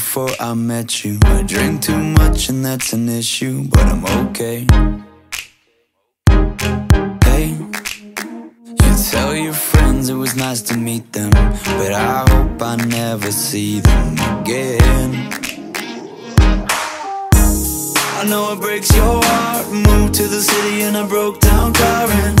before I met you. I drink too much and that's an issue, but I'm okay. Hey, you tell your friends it was nice to meet them, but I hope I never see them again. I know it breaks your heart. Moved to the city in a broke down car and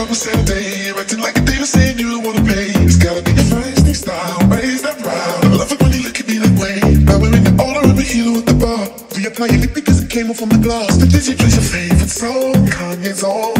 club on Saturday, acting like a diva saying you don't wanna pay. It's gotta be your fancy style, raise that brow. I love it when you look at me that way. Now we're in the older of we're at the bar. Reapply your lip because it came off on the glass. The DJ plays your favorite song, Kanye's on.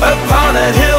upon that hill.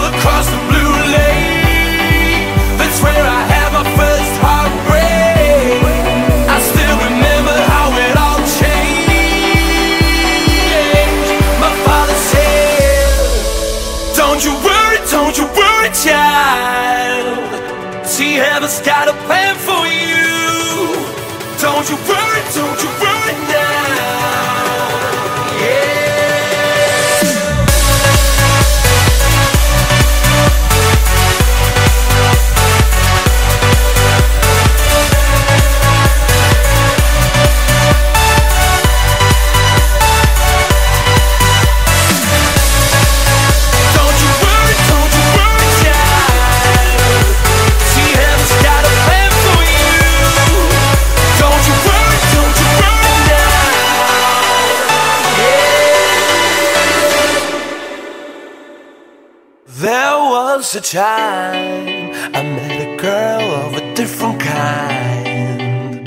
was a time I met a girl of a different kind.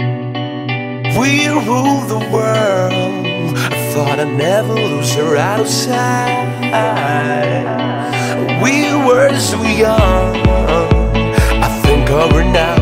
We ruled the world. I thought I'd never lose her out of sight. We were so young. I think over now.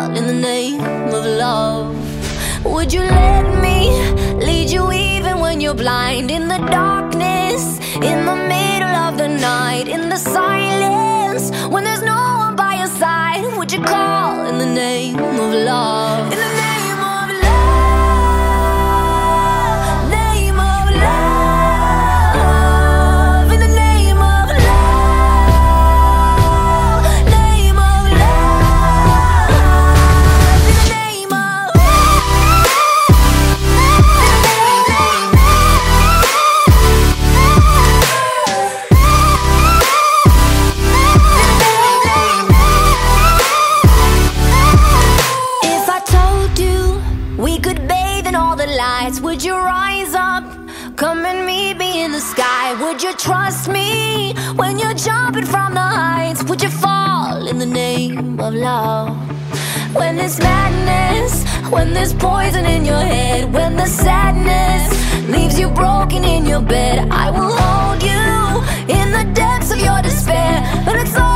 all in the name of love. Would you let me lead you even when you're blind? In the darkness, in the middle of the night, in the silence, when there's no one by your side, would you call in the name of love? you trust me when you're jumping from the heights? Would you fall in the name of love? When there's madness, when there's poison in your head, when the sadness leaves you broken in your bed, I will hold you in the depths of your despair. But it's all